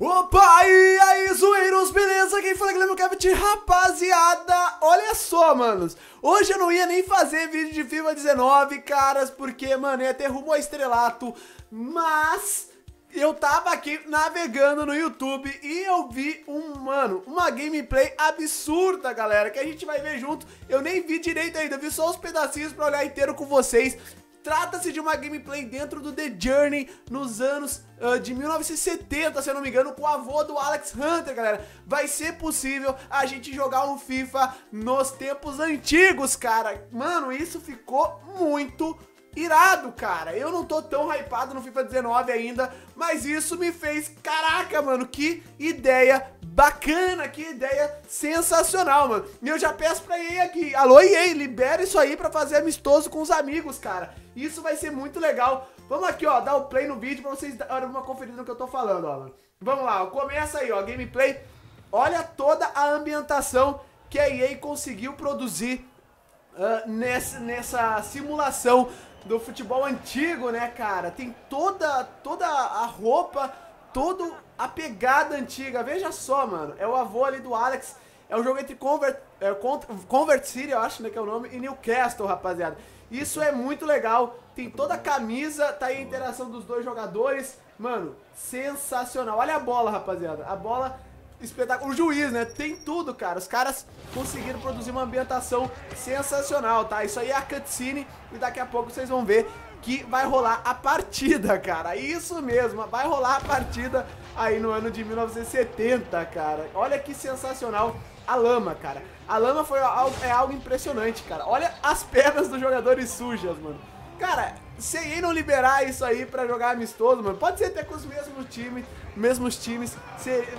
Opa, e aí, zoeiros, beleza? Quem fala é Guilherme Cavite, rapaziada, olha só, manos, hoje eu não ia nem fazer vídeo de FIFA 19, caras, porque, mano, ia ter rumo ao estrelato, mas eu tava aqui navegando no YouTube e eu vi um, mano, uma gameplay absurda, galera, que a gente vai ver junto, eu nem vi direito ainda, vi só os pedacinhos pra olhar inteiro com vocês, Trata-se de uma gameplay dentro do The Journey nos anos uh, de 1970, se eu não me engano, com o avô do Alex Hunter, galera. Vai ser possível a gente jogar um FIFA nos tempos antigos, cara. Mano, isso ficou muito irado, cara. Eu não tô tão hypado no FIFA 19 ainda, mas isso me fez, caraca, mano, que ideia bacana, que ideia sensacional, mano. E eu já peço pra EA aqui, alô EA, libera isso aí pra fazer amistoso com os amigos, cara. Isso vai ser muito legal. Vamos aqui, ó, dar o play no vídeo pra vocês darem uma conferida no que eu tô falando, ó, mano. Vamos lá, começa aí, ó, gameplay. Olha toda a ambientação que a EA conseguiu produzir uh, nessa, nessa simulação do futebol antigo, né, cara? Tem toda, toda a roupa, toda a pegada antiga. Veja só, mano. É o avô ali do Alex. É um jogo entre Convert, é, Convert City, eu acho né, que é o nome, e Newcastle, rapaziada. Isso é muito legal. Tem toda a camisa, tá aí a interação dos dois jogadores. Mano, sensacional. Olha a bola, rapaziada. A bola espetáculo. O juiz, né? Tem tudo, cara. Os caras conseguiram produzir uma ambientação sensacional, tá? Isso aí é a cutscene e daqui a pouco vocês vão ver que vai rolar a partida, cara. Isso mesmo, vai rolar a partida aí no ano de 1970, cara. Olha que sensacional a lama, cara. A lama foi algo, é algo impressionante, cara. Olha as pernas dos jogadores sujas, mano. Cara, se não liberar isso aí pra jogar amistoso, mano, pode ser até com os mesmos times, mesmos times,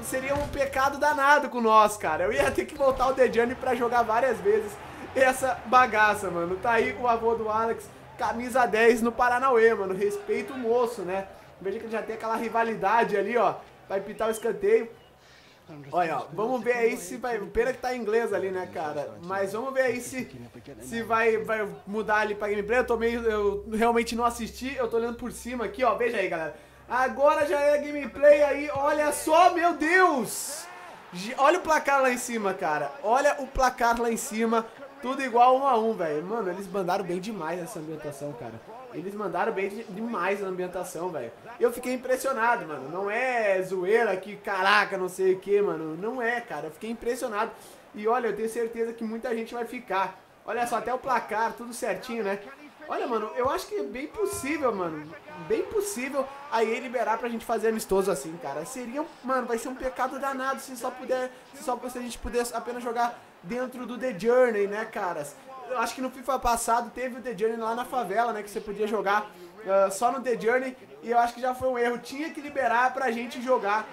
seria um pecado danado com nós, cara. Eu ia ter que voltar o Journey pra jogar várias vezes essa bagaça, mano. Tá aí o avô do Alex, camisa 10 no Paranauê, mano. Respeito o moço, né? Veja que ele já tem aquela rivalidade ali, ó. Vai pitar o escanteio. Olha, vamos ver aí se vai. Pena que tá em inglês ali, né, cara? Mas vamos ver aí se, se vai, vai mudar ali pra gameplay. Eu tô meio. Eu realmente não assisti, eu tô olhando por cima aqui, ó. Veja aí, galera. Agora já é gameplay aí, olha só, meu Deus! Olha o placar lá em cima, cara. Olha o placar lá em cima. Tudo igual um a um, velho. Mano, eles mandaram bem demais essa ambientação, cara. Eles mandaram bem demais a ambientação, velho. Eu fiquei impressionado, mano. Não é zoeira que, caraca, não sei o que, mano. Não é, cara. Eu fiquei impressionado. E olha, eu tenho certeza que muita gente vai ficar. Olha só, até o placar, tudo certinho, né? Olha, mano, eu acho que é bem possível, mano. Bem possível aí liberar pra gente fazer amistoso assim, cara. Seria, mano, vai ser um pecado danado se só puder, se só se a gente pudesse apenas jogar dentro do The Journey, né, caras? Eu acho que no FIFA passado teve o The Journey lá na favela, né, que você podia jogar uh, só no The Journey, e eu acho que já foi um erro. Tinha que liberar pra gente jogar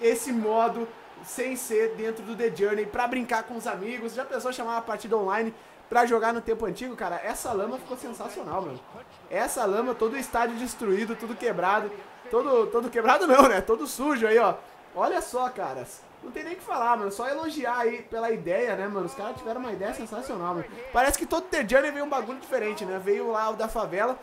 esse modo sem ser dentro do The Journey, pra brincar com os amigos. Já pensou chamar uma partida online? pra jogar no tempo antigo, cara, essa lama ficou sensacional, mano. Essa lama, todo o estádio destruído, tudo quebrado. Todo, todo quebrado não, né? Todo sujo aí, ó. Olha só, cara. Não tem nem o que falar, mano. Só elogiar aí pela ideia, né, mano? Os caras tiveram uma ideia sensacional, mano. Parece que todo The Journey veio um bagulho diferente, né? Veio lá o da favela.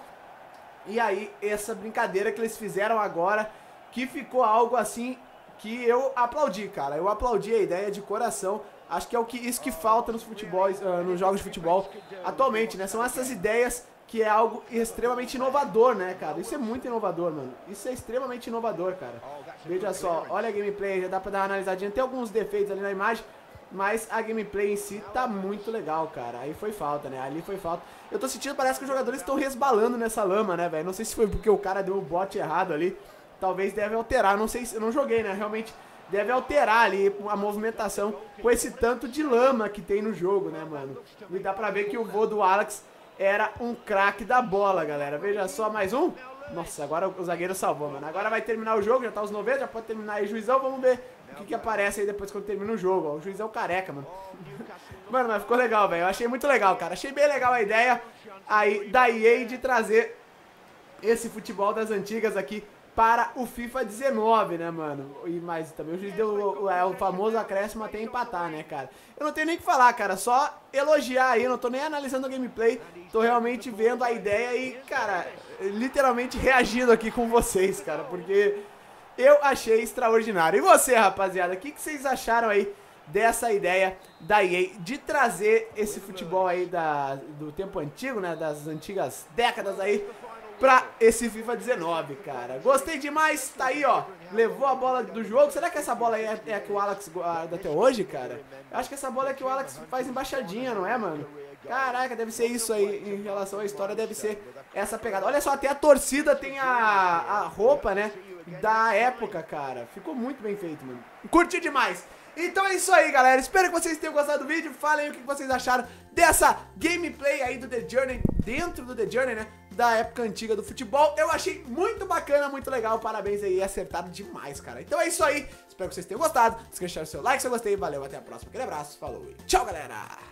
E aí, essa brincadeira que eles fizeram agora, que ficou algo assim que eu aplaudi, cara. Eu aplaudi a ideia de coração. Acho que é o que, isso que falta nos futebols, uh, nos jogos de futebol atualmente, né? São essas ideias que é algo extremamente inovador, né, cara? Isso é muito inovador, mano. Isso é extremamente inovador, cara. Veja só, olha a gameplay, já dá pra dar uma analisadinha. Tem alguns defeitos ali na imagem, mas a gameplay em si tá muito legal, cara. Aí foi falta, né? Ali foi falta. Eu tô sentindo, parece que os jogadores estão resbalando nessa lama, né, velho? Não sei se foi porque o cara deu o bot errado ali. Talvez deve alterar, não sei se... Eu não joguei, né? Realmente deve alterar ali a movimentação com esse tanto de lama que tem no jogo, né, mano? E dá pra ver que o voo do Alex era um craque da bola, galera. Veja só, mais um. Nossa, agora o zagueiro salvou, mano. Agora vai terminar o jogo, já tá os 90, já pode terminar aí, juizão. Vamos ver o que, que aparece aí depois quando termina o jogo. Ó. O juizão careca, mano. mano, mas ficou legal, velho. Eu achei muito legal, cara. Achei bem legal a ideia aí da EA de trazer esse futebol das antigas aqui para o FIFA 19, né, mano? E mais também o juiz deu o, é, o famoso acréscimo até empatar, né, cara? Eu não tenho nem o que falar, cara, só elogiar aí, não tô nem analisando o gameplay, tô realmente vendo a ideia e, cara, literalmente reagindo aqui com vocês, cara, porque eu achei extraordinário. E você, rapaziada, o que, que vocês acharam aí dessa ideia da EA de trazer esse futebol aí da, do tempo antigo, né, das antigas décadas aí, pra esse FIFA 19, cara. Gostei demais, tá aí, ó, levou a bola do jogo. Será que essa bola aí é, é a que o Alex guarda até hoje, cara? Eu acho que essa bola é que o Alex faz embaixadinha, não é, mano? Caraca, deve ser isso aí, em relação à história, deve ser essa pegada. Olha só, até a torcida tem a, a roupa, né, da época, cara. Ficou muito bem feito, mano. Curti demais. Então é isso aí, galera. Espero que vocês tenham gostado do vídeo. Falem o que vocês acharam dessa gameplay aí do The Journey, dentro do The Journey, né? Da época antiga do futebol. Eu achei muito bacana, muito legal. Parabéns aí, acertado demais, cara. Então é isso aí. Espero que vocês tenham gostado. Esqueça o seu like se eu gostei. Valeu, até a próxima. Aquele abraço, falou e tchau, galera!